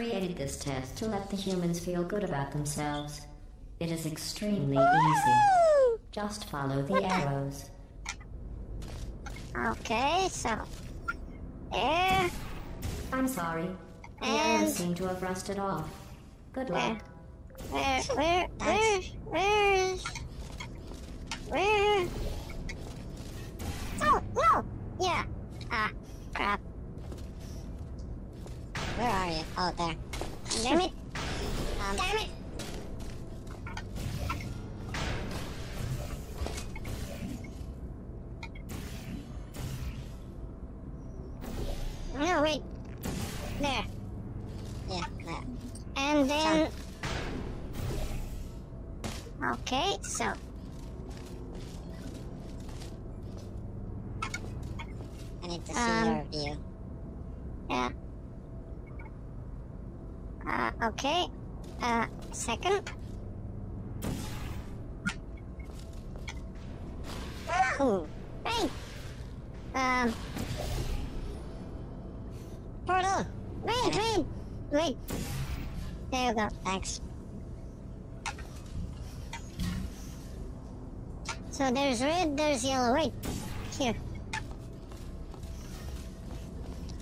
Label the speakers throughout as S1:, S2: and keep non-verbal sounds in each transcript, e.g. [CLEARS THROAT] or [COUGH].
S1: created this test to let the humans feel good about themselves. It is extremely easy. Just follow the arrows.
S2: Okay, so there.
S1: I'm sorry. The arrows seem to have rusted off. Good luck.
S2: Where, where, where, where, where? Oh, no! Yeah. Ah, crap. Where are you? Oh, there. Damn it! Um, Damn it! No, wait. There. Yeah, there. And then... Okay, so. I need to see
S3: Um,
S2: your view. Yeah. Okay. Uh, second. Ooh, right. Um. Portal. Wait, wait, wait. There you go. Thanks. So there's red, there's yellow. Wait, here.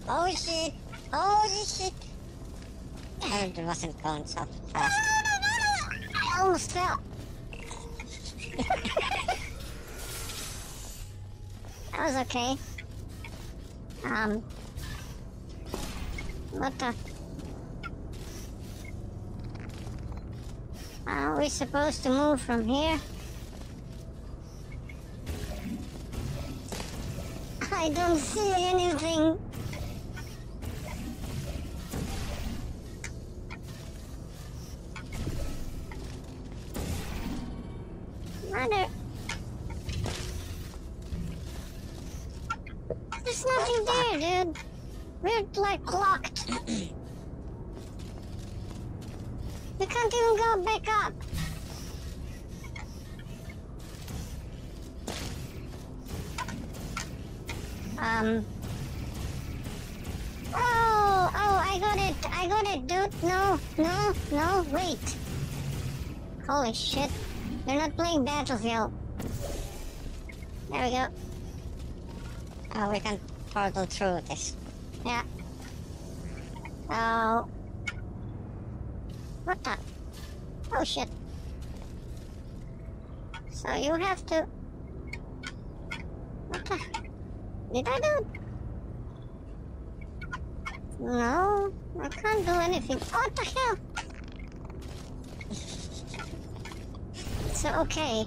S3: Oh shit! Holy shit! I wasn't going so fast.
S2: I almost fell. that was okay. Um. What the? Are we supposed to move from here? I don't see anything. Mother. There's nothing there, dude. We're like locked. we can't even go back up. Um. Oh, oh, I got it. I got it, dude. No, no, no, wait. Holy shit. They're not playing Battlefield. There we go.
S3: Oh, we can portal through this.
S2: Yeah. Oh. What the? Oh shit. So you have to. What the? Did I do? No, I can't do anything. What the hell? So okay.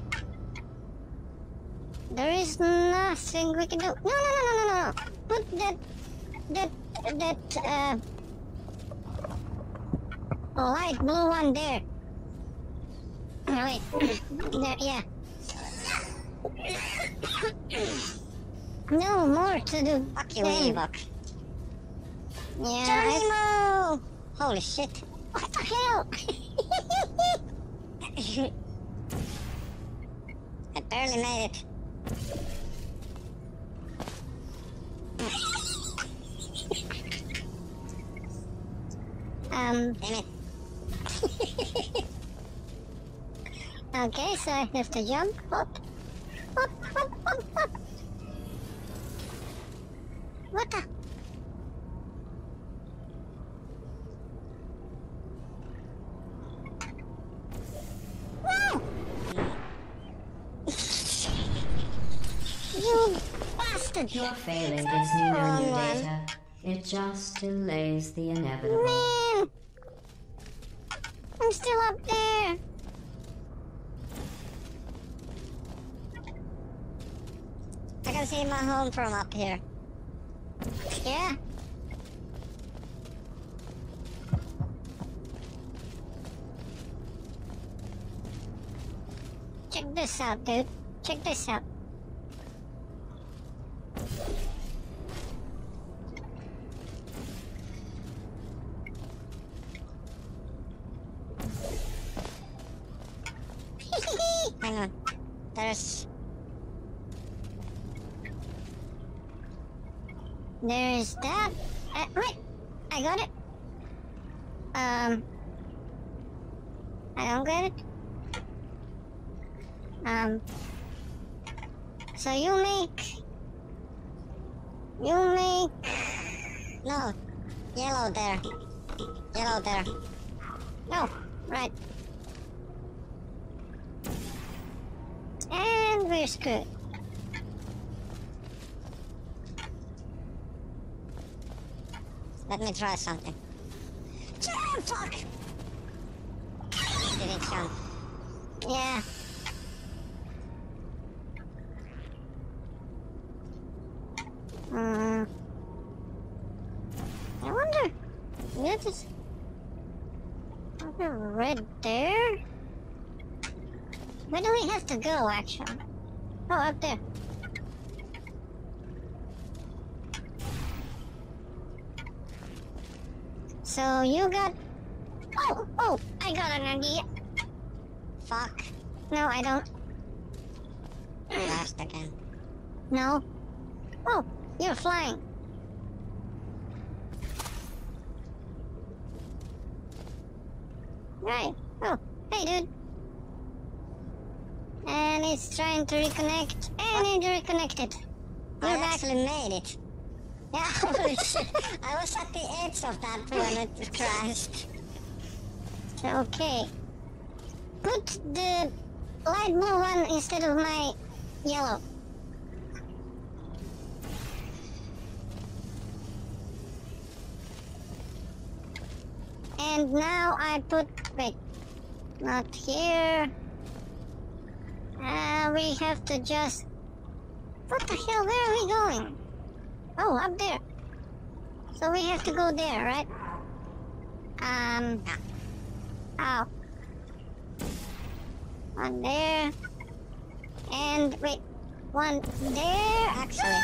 S2: There is nothing we can do. No, no, no, no, no, no. Put that, that, that, uh, light blue one there. No, wait. there, yeah. No more to do.
S3: Fuck you. Ewok.
S2: Yeah.
S3: Geronimo! Holy shit.
S2: What the hell? [LAUGHS]
S3: I barely made it.
S2: um.
S3: Damn it. [LAUGHS]
S2: Okay, so I have to jump. Up. Up, up, up, up. What the? No! you bastard!
S1: You're failing gives me no new data. It just delays the inevitable.
S2: Man! I'm still up there!
S3: I can see my home from up here.
S2: Yeah? Check this out, dude. Check this out.
S3: Hang on. There's.
S2: There's that. Uh! I got it. Um, I don't get it. Um, so you make, you make,
S3: No, yellow there. Yellow there.
S2: No, right. And we're screwed.
S3: Let me try something. Jump! Fuck! Didn't jump.
S2: Yeah. Hmm. I wonder. This is. Red there? Where do we have to go, actually? Oh, up there. So you got. Oh, oh! I got an idea.
S3: Fuck.
S2: No, I don't.
S3: Last again.
S2: No. Oh, you're flying. Right. Oh, hey, dude. And it's trying to reconnect, and it reconnected. You're
S3: I
S2: back.
S3: actually made it. Yeah, holy shit. I was at the edge of that when it crashed.
S2: Okay. Put the light blue one instead of my yellow. And now I put wait, not here. Uh, we have to just. What the hell? Where are we going? Oh, up there. So we have to go there, right? Um. Ow. One there. And wait, one there.
S3: Actually.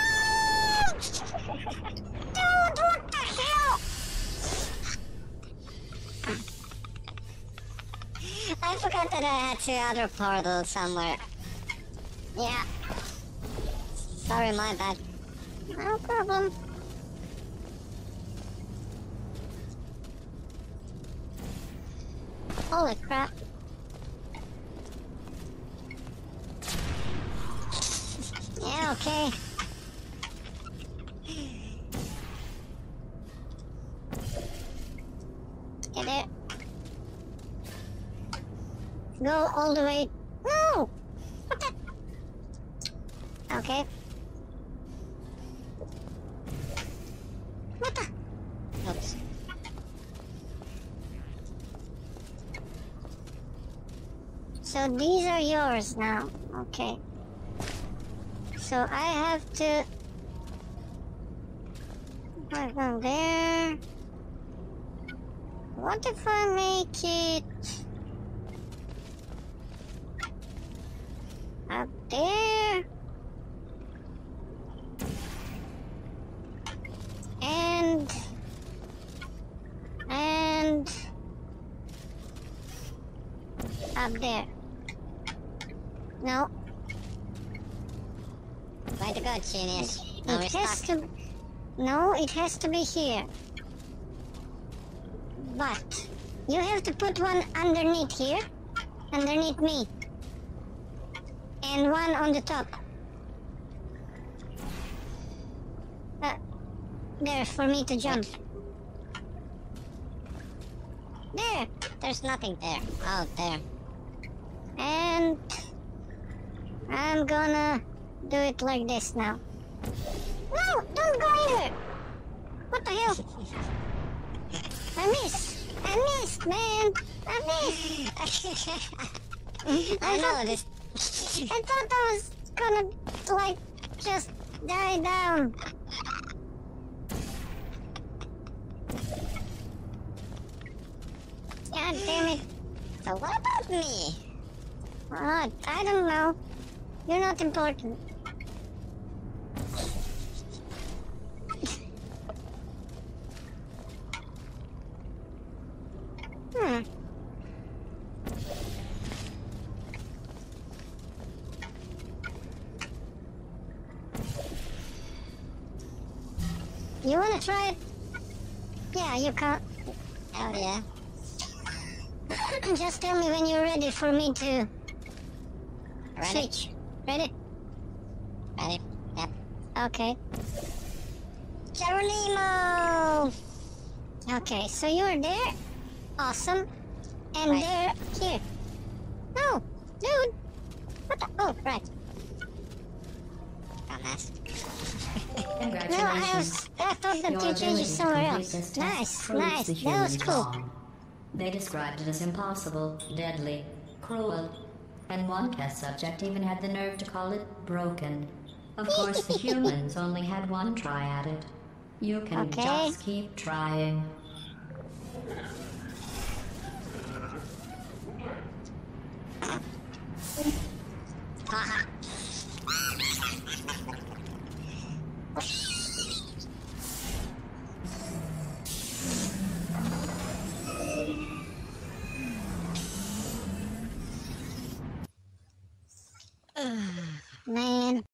S3: [LAUGHS]
S2: Dude, what the hell?
S3: I forgot that I had two other portals somewhere.
S2: Yeah,
S3: Sorry, my bad.
S2: No problem. Holy crap. Yeah, okay. Get it. Go all the way. No! Okay. What the?
S3: Oops.
S2: So these are yours now. Okay. So I have to. Put them there. What if I make it up there? And and up there. No,
S3: Way to go, genius. Now
S2: it has
S3: stuck.
S2: to. No, it has to be here. But you have to put one underneath here, underneath me, and one on the top. Uh, there for me to jump. There,
S3: There's nothing there. Oh, there.
S2: and I'm gonna do it like this now. No, don't go either. What the hell? I missed. I missed, man. I missed. [LAUGHS]
S3: I know this. [LAUGHS]
S2: I thought I was gonna like just die down. God damn it.
S3: So what about me?
S2: What? I don't know. You're not important. Hmm. You wanna try it? Yeah, you can't.
S3: Hell yeah. [CLEARS THROAT]
S2: Just tell me when you're ready for me to
S3: Ready?
S2: switch. Ready?
S3: Ready? Yep.
S2: Okay.
S3: Geronimo!
S2: Okay, so you're there. Awesome. And
S3: Right.
S2: they're here. No, dude. What the? Oh, right.
S3: Dumbass. [LAUGHS]
S2: No, I was. I thought that
S1: Your
S2: you changed it somewhere else. Nice, nice. That was cool.
S1: wrong. They described it as impossible, deadly, cruel, and one test subject even had the nerve to call it broken. Of course, the humans only had one try at it. You can
S2: Okay.
S1: just keep trying.
S2: Uh-huh.